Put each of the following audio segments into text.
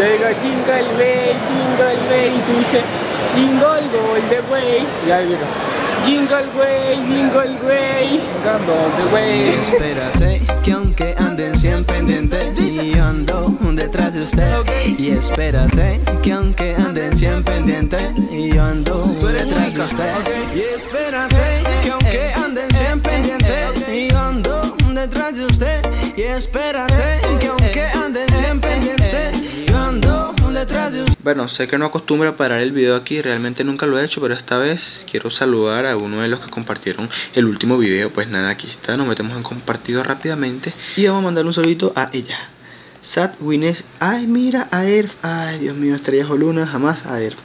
Yo digo jingle way, jingle way, y tú dices jingle all the way. Y ahí digo jingle way, jingle way, jingle all the way. Espérate, que aunque anden siempre pendiente, y yo ando detrás de usted. Y espérate, que aunque anden siempre pendiente, y yo ando detrás de usted. Y espérate, que aunque Bueno, sé que no acostumbro a parar el video aquí, realmente nunca lo he hecho, pero esta vez quiero saludar a uno de los que compartieron el último video. Pues nada, aquí está, nos metemos en compartido rápidamente y vamos a mandar un saludito a ella. Sat Wines, ay mira a Erf, ay Dios mío, estrellas o luna, jamás a Erf.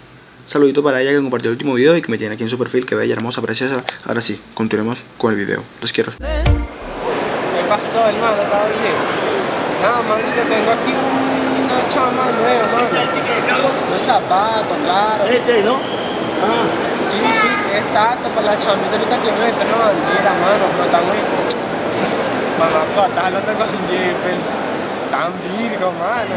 Saludito para ella que compartió el último video y que me tiene aquí en su perfil, que bella, hermosa, preciosa. Ahora sí, continuemos con el video. Los quiero. ¿Qué pasó, hermano? ¿Estaba bien? No, manito, tengo aquí una chama nueva, mano. Unos zapatos, claro. Este, ¿no? Sí, sí, exacto, para la chamita ahorita que me entra una bandera, mano, pero tan muy... Mamá, pues, estás hablando con Jeffers. Tan virgo, mano.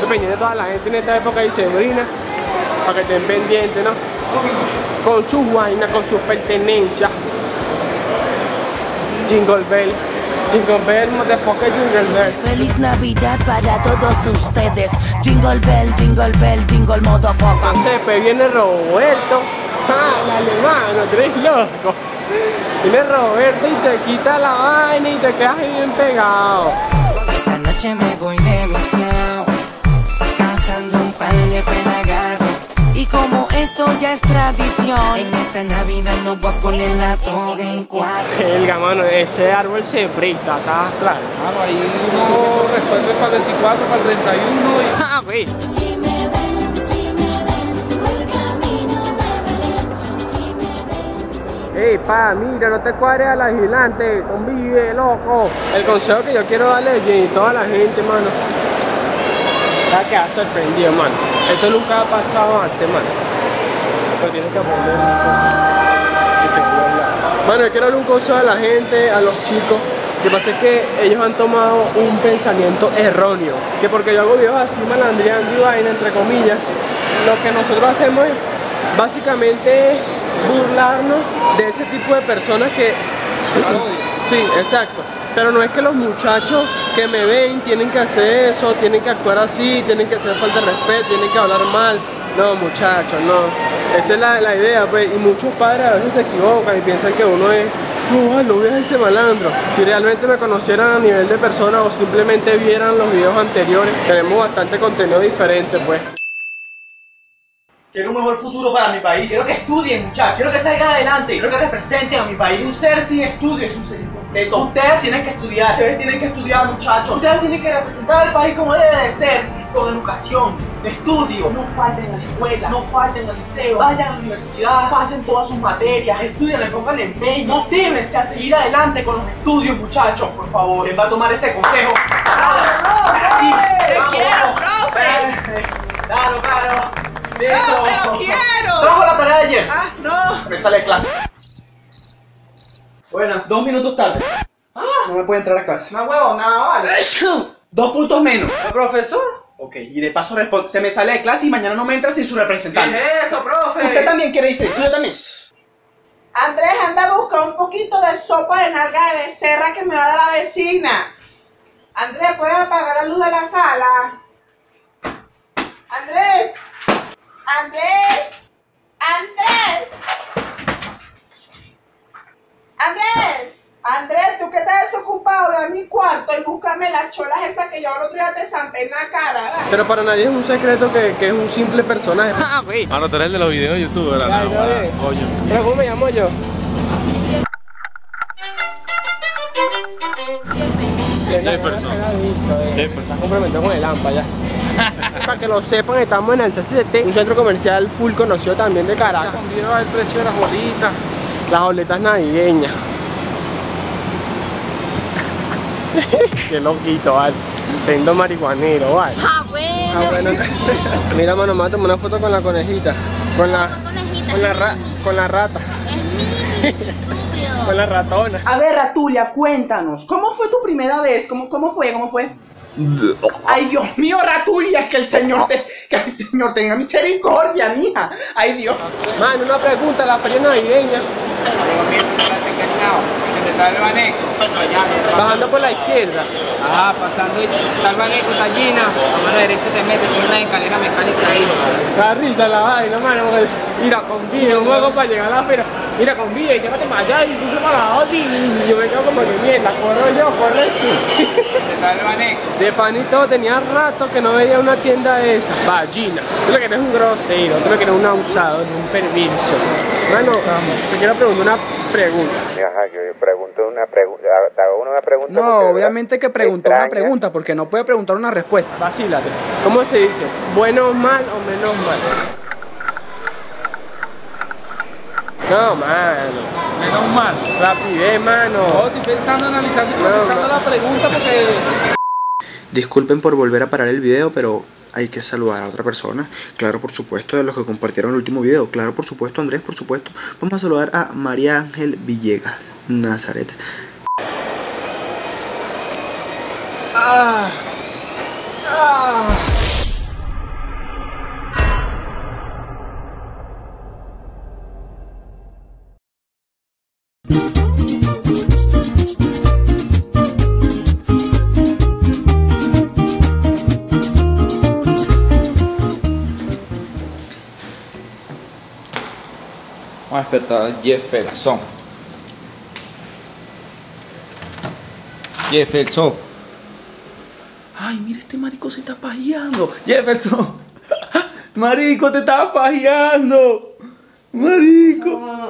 Dependiendo de toda la gente en esta época dice brina, para que estén pendientes, ¿no? Con sus vainas, con sus pertenencias. Jingle Bell. Jingle Bell, motherfucker, Jingle Bell. Feliz Navidad para todos ustedes. Jingle bell, jingle bell, jingle motherfucker. Sepe, viene Roberto. Ah, el alemán, tú eres loco. Viene Roberto y te quita la vaina y te quedas bien pegado. Esta noche me voy demasiado. Cazando un par de pelagatos. Y como ya es tradición, en esta Navidad no voy a poner la droga en cuatro. El mano, ese árbol se presta, está claro. Claro, ahí uno resuelve para el 24, para el 31 y... Ah, güey. Si me ven, si me ven, por el camino de Belén. Si me ven, si me Ey, pa, mira, no te cuadres a la vigilante, convive, loco. El consejo que yo quiero darle a toda la gente, mano. Ya quedar sorprendido, mano. Esto nunca ha pasado antes, mano. Pero tienes que aprender te. Mano, yo quiero darle un consejo a la gente, a los chicos. Lo que pasa es que ellos han tomado un pensamiento erróneo. Que porque yo hago videos así malandreando y vaina, entre comillas, lo que nosotros hacemos es básicamente burlarnos de ese tipo de personas que... Sí, exacto. Pero no es que los muchachos que me ven tienen que hacer eso, tienen que actuar así, tienen que hacer falta de respeto, tienen que hablar mal. No, muchachos, no. Esa es la, la idea, pues. Y muchos padres a veces se equivocan y piensan que uno es, no, no veas ese malandro. Si realmente me conocieran a nivel de persona o simplemente vieran los videos anteriores, tenemos bastante contenido diferente, pues. Quiero un mejor futuro para mi país. Quiero que estudien, muchachos. Quiero que salgan adelante. Quiero que representen a mi país. Un ser sin estudios es un ser incompleto. Ustedes tienen que estudiar. Ustedes tienen que estudiar, muchachos. Ustedes tienen que representar al país como debe de ser. Con educación, estudio. No falten a la escuela. No falten al liceo. Vayan a la universidad. Pasen todas sus materias. Estudien, pónganle empeño. Motívense a seguir adelante con los estudios, muchachos. Por favor. ¿Quién va a tomar este consejo? Sí. ¡Te quiero, profe! Claro, claro. Eso. ¡No, pero quiero! Trajo la tarea de ayer. ¡Ah, no! Me sale de clase. Bueno, dos minutos tarde. No me puede entrar a clase. No huevo, nada, vale. Dos puntos menos. ¿El profesor? Ok, y de paso responde, se me sale de clase y mañana no me entra sin su representante. ¿Qué es eso, profe? Usted también quiere irse, usted también. Andrés, anda a buscar un poquito de sopa de nalga de becerra que me va a dar la vecina. Andrés, ¿puedes apagar la luz de la sala? Andrés. Andrés. Andrés. Andrés. Andrés, tú que estás desocupado, ve a mi cuarto y búscame las cholas esas que yo el otro día te zampé en la cara. ¿verdad? Pero para nadie es un secreto que, que es un simple personaje. Ah, güey. Eres el de los videos de YouTube, ¿verdad? Ay, No, va, eh. coño. ¿Pero cómo me llamo yo? Jefferson. Jefferson. Está complementado con el AMPA ya. Para que lo sepan, estamos en el CCT, un centro comercial full conocido también de Caracas. Escondido el precio de las bolitas. Las boletas navideñas. Qué loquito, vale. Siendo marihuanero, vale. Ah, bueno. Ah, bueno. Mira, mano, me una foto con la conejita. Con la, Conejita, con la, ra- con la rata. Es Mimi, estúpido. con la ratona. A ver, Ratulia, cuéntanos, ¿cómo fue tu primera vez? ¿Cómo, cómo fue? ¿Cómo fue? Ay, Dios mío, Ratulia, que el Señor te, que el Señor tenga misericordia, mija. Ay, Dios. Mano, una pregunta, la feria navideña. Bajando por la izquierda. Ah, pasando el Baneco, está llena, a mano derecha te metes con una escalera mecánica ahí. Da risa la vaina, mano. Mira, convive un juego para llegar a la feria. Mira, convive, llévate para allá y puse para la otra y yo me quedo como que mierda, corro yo, corre tú. De panito tenía rato que no veía una tienda de esas. Vagina. Tú lo que eres un grosero, tú lo que eres un abusado, un perverso. Mano, te quiero preguntar una pregunta. Ajá, yo pregunto una pregunta, te hago una pregunta. No, porque, obviamente que preguntó una pregunta, porque no puede preguntar una respuesta. Vacílate. ¿Cómo se dice? ¿Bueno mal o menos mal? No, mano. Menos mal. Rapidez, mano. No, estoy pensando, analizando y procesando la pregunta porque. Disculpen por volver a parar el video, pero hay que saludar a otra persona. Claro, por supuesto, de los que compartieron el último video. Claro, por supuesto, Andrés, por supuesto. Vamos a saludar a María Ángel Villegas, Nazaret. A despertar a Jefferson. Jefferson. Ay, mira, este marico se está pajeando. Jefferson. Marico, te estaba pajeando. Marico.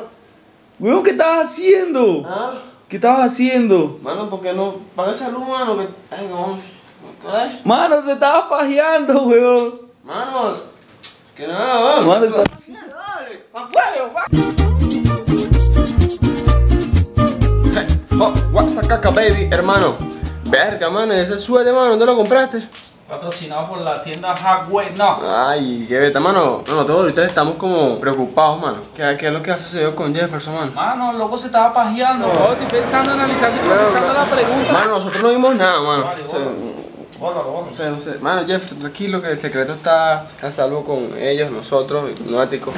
Weón, ¿qué estabas haciendo? ¿Qué estabas haciendo? Mano, ¿por qué no? Paga salud, mano. Que... Ay, no. ¿Qué? Mano, te estabas pajeando, weón. Mano. Que nada, Mano, está- Oh, WhatsApp caca, baby, hermano. Verga, mano, ese suete, mano, ¿dónde lo compraste? Patrocinado por la tienda Hagway. No. Ay, qué beta, mano. No, todos ahorita estamos como preocupados, mano. ¿Qué, qué es lo que ha sucedido con Jefferson, mano? Mano, loco se estaba pajeando. No, estoy pensando, analizando y procesando la pregunta. Mano, nosotros no vimos nada, mano. Vale, O sea, bórralo, bórralo. no sé, no sé. Mano, Jefferson, tranquilo que el secreto está a salvo con ellos, nosotros y Lunático.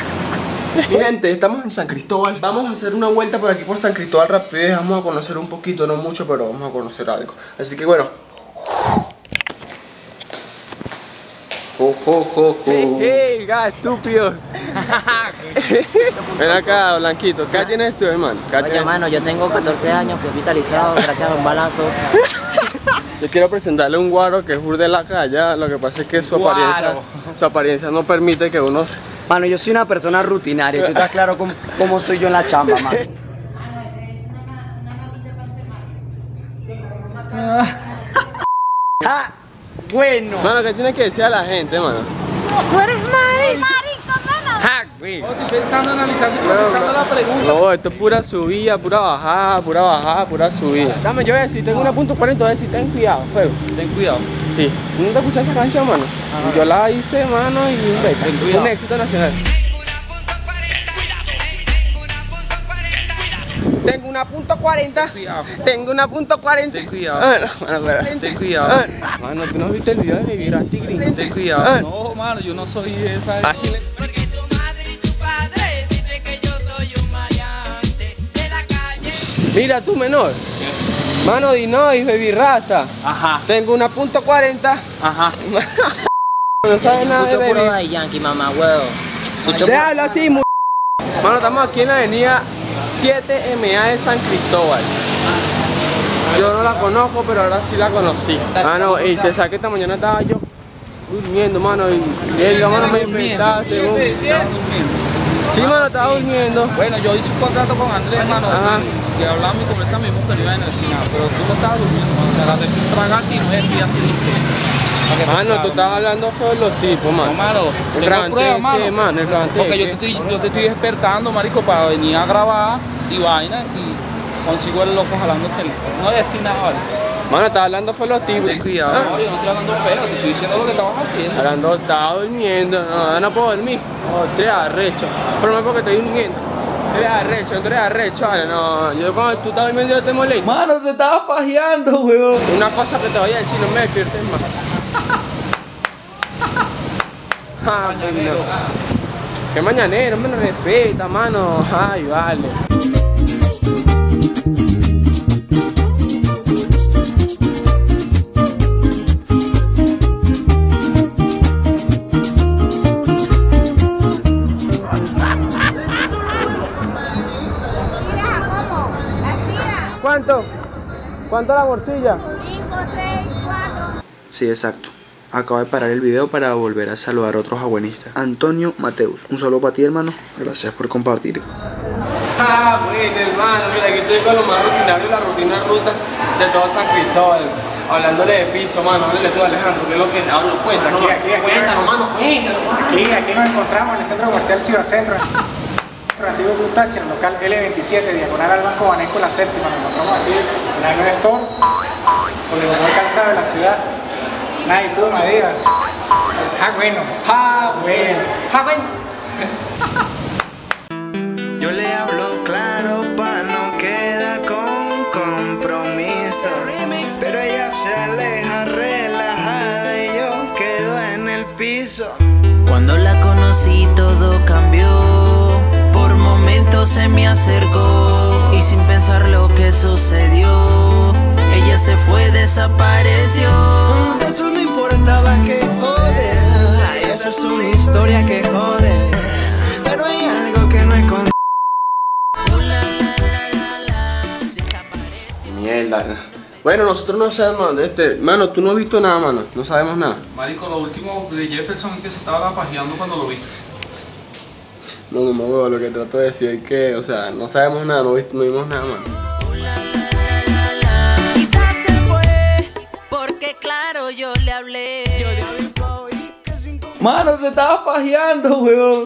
Mi gente, estamos en San Cristóbal. Vamos a hacer una vuelta por aquí por San Cristóbal rapidez. Vamos a conocer un poquito, no mucho, pero vamos a conocer algo. Así que bueno. Jo, jo, jo, jo. ¡Hey, ga, estúpido! Ven acá, Blanquito. ¿Qué tienes tú, hermano? ¿Qué Oye, tienes? mano, yo tengo 14 años, fui hospitalizado gracias a un balazo. Yo quiero presentarle un guaro que es Jur de la calle. Lo que pasa es que su Guaro. apariencia, su apariencia no permite que uno. Mano, yo soy una persona rutinaria. ¿Tú estás claro cómo, cómo soy yo en la chamba, mano? ah, bueno. Mano, ¿qué tienes que decir a la gente, mano? Tú eres marico. ¡Ja, güey! No, estoy pensando, analizando y procesando la pregunta. No, esto es pura subida, pura bajada, pura bajada, pura subida. Dame, yo voy a decir, tengo una punto 40, voy a decir, ten cuidado, feo. Ten cuidado. Sí. ¿Tú ¿Nunca escuchaste esa canción, mano? Yo la hice, mano, y un beta. Ten cuidado. Un éxito nacional. Tengo una punto 40. Cuidado. Tengo una punto 40. Ten cuidado. Ah, no, mano. Ten cuidado. Ah, Mano, ¿tú no viste el video de Baby Rasty Green? Ten Ah. cuidado. No, mano, yo no soy esa. Así me... Mira tú menor. Mano Dinois, Baby Rasta. Ajá, Tengo una punto 40. ajá. No sabes nada de Escucho puro Baby. de Yankee, mamá, huevo. Escucho Déjalo así, mu... Mano, estamos aquí en la avenida 7MA de San Cristóbal. Yo no la conozco, pero ahora sí la conocí. Mano, y te sabes que esta mañana estaba yo durmiendo, mano, y y él, mano, me despertaste. Sí, mano, estaba durmiendo. Bueno, yo hice un contrato con Andrés, mano. Y hablamos y conversamos y vimos que iba a decir nada. Pero tú no estabas durmiendo, mano. Te agarré un tragante y no decía así que. Mano, tú estabas hablando de los tipos, No, mano. mano, El tengo pruebas, ¿qué, mano. mano? El Porque yo te, estoy, yo te estoy despertando, marico, para venir a grabar y vaina y consigo el loco jalándose el... No decir nada, ¿vale? Mano, estaba hablando feo de los tipos. Ten cuidado. Ah. No, yo no estoy hablando feo, te estoy diciendo lo que estabas haciendo. Hablando, estaba durmiendo, no, no puedo dormir. Oh, tres arrecho. Forma porque estoy durmiendo. Tú eres arrecho, tú eres arrecho, vale, no. Yo cuando tú estás durmiendo yo te molesto. Mano, te estabas pajeando, weón. Una cosa que te voy a decir, no me despiertes más. Ah, pues no. Qué mañanero, me lo respeta, mano. Ay, vale. ¿Cuánto la morcilla? Sí, exacto. Acabo de parar el video para volver a saludar a otros abuelistas. Antonio Mateus, un saludo para ti, hermano. Gracias por compartir. Ah, bueno, hermano, mira, aquí estoy con lo más rutinario, la rutina ruta de todo San Cristóbal. Hablándole de piso, mano, háblale tú, Alejandro, que es lo que hablo, cuéntanos, Aquí, aquí, aquí. cuéntanos, mano, cuéntanos. Aquí, aquí nos encontramos en el centro comercial Ciudad Centro. Antiguo Club el local L27, diagonal al Banco Banesco La Séptima. Nos encontramos aquí en la Nueva Store, por el mejor calzado de la ciudad. Nike, Puma, Adidas. Ah, bueno. Ah, bueno. Ah, bueno. Yo le hablo claro pa' no queda con compromiso. Pero ella se aleja relajada y yo quedo en el piso. Cuando la conocí todo cambió. Por momentos se me acercó y sin pensar lo que sucedió, ella se fue, desapareció. Después no importaba que joder. Esa es una historia que jode. Pero hay algo que no he contado. Mierda. Bueno, nosotros no sabemos de este. Mano, tú no has visto nada, mano. No sabemos nada. Marico, lo último de Jefferson es que se estaba pajeando cuando lo vi. No, no, no, lo que trato de decir es que, o sea, no sabemos nada, no, no vimos nada, mano. Mano, te estabas pajeando, weón.